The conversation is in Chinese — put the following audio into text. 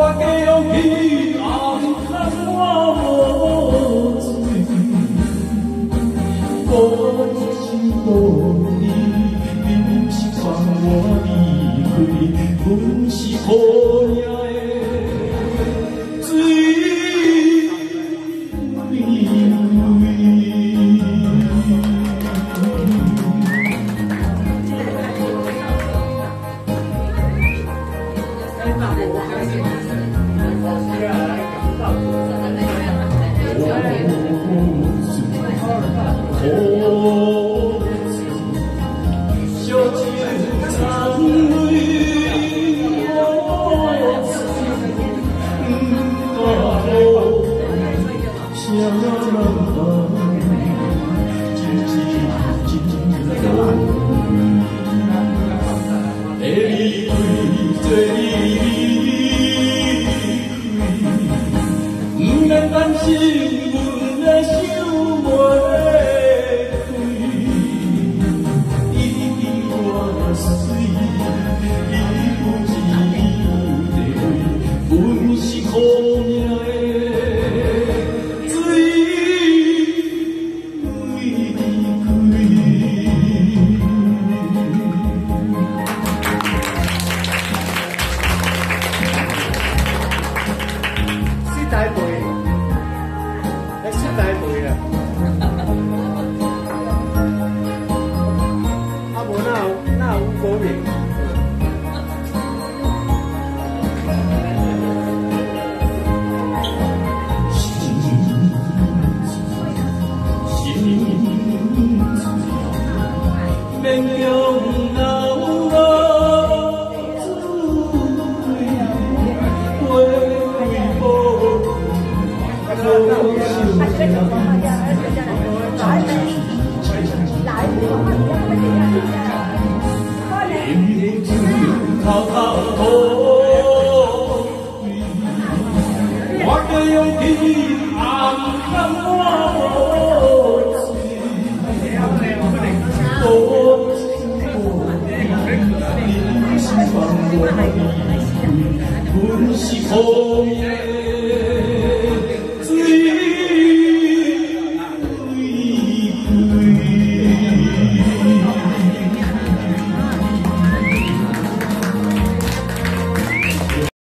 我嘅勇气。我还是把哦 감 사. 那无国人心 Kursi komiye